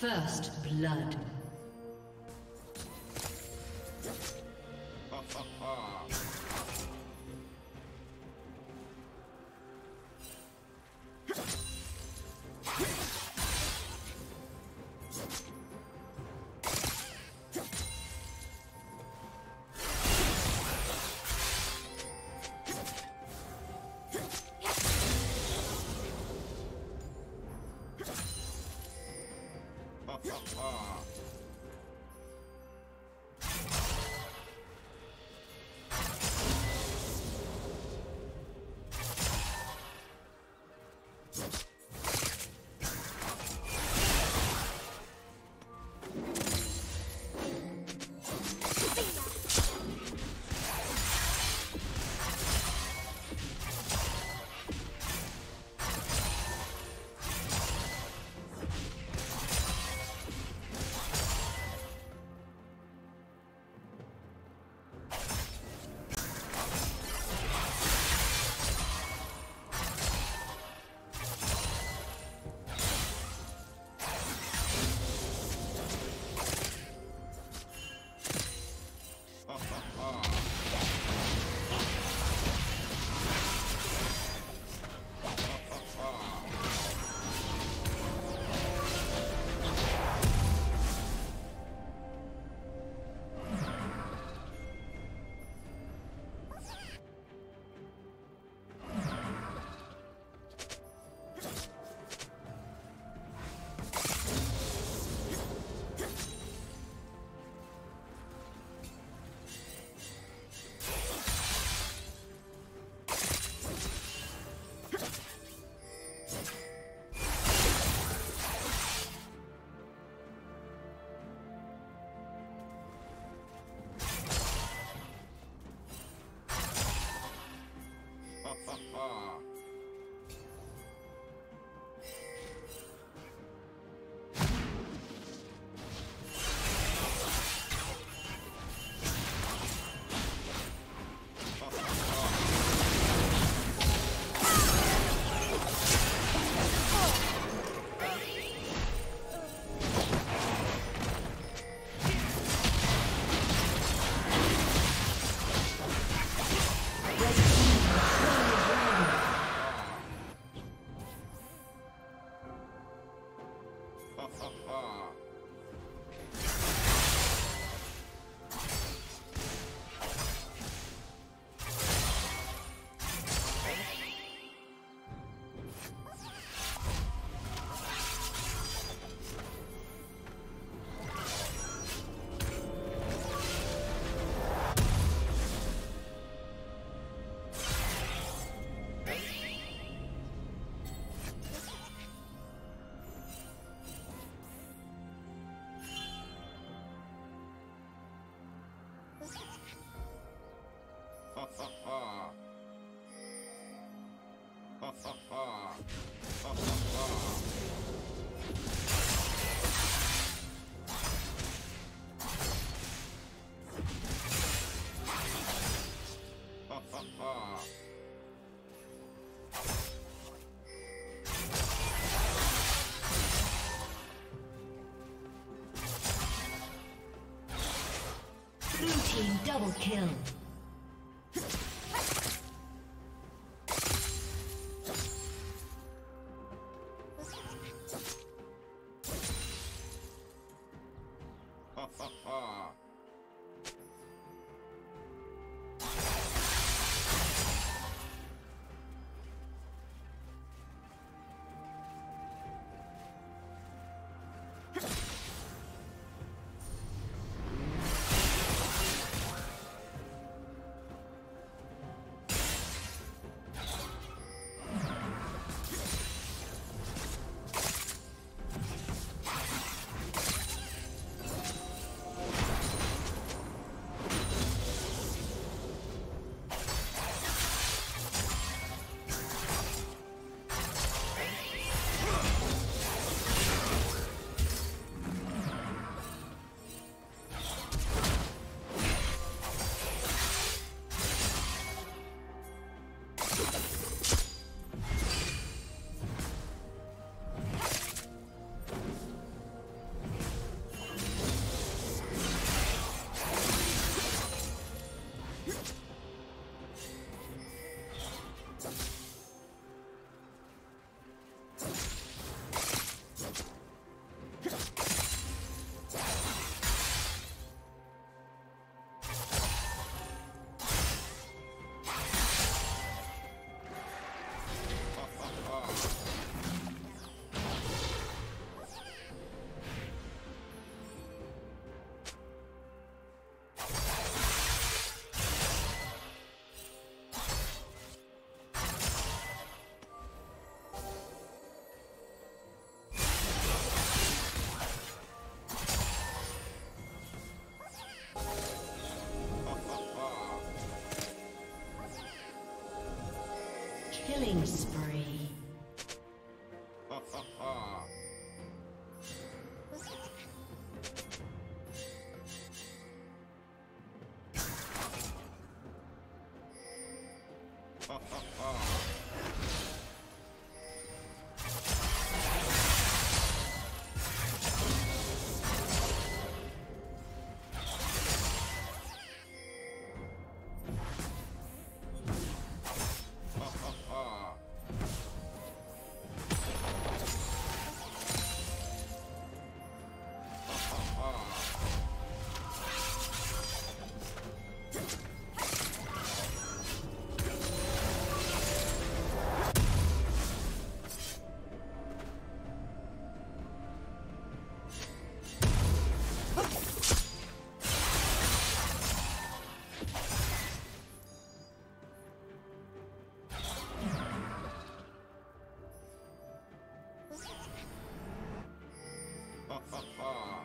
First blood. Double kill. ha ha!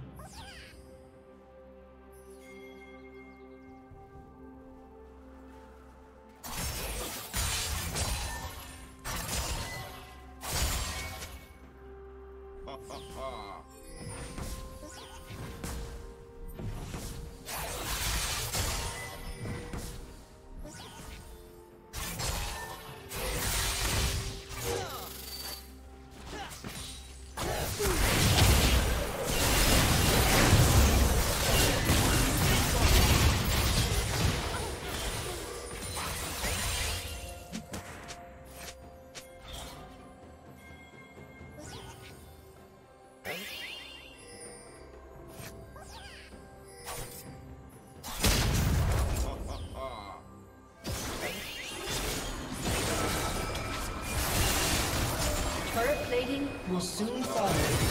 Soon fall.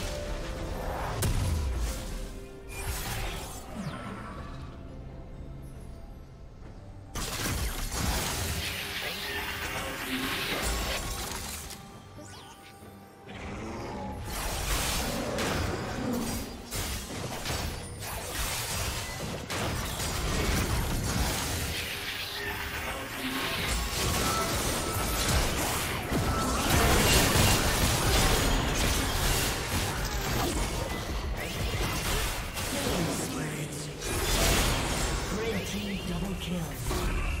Team's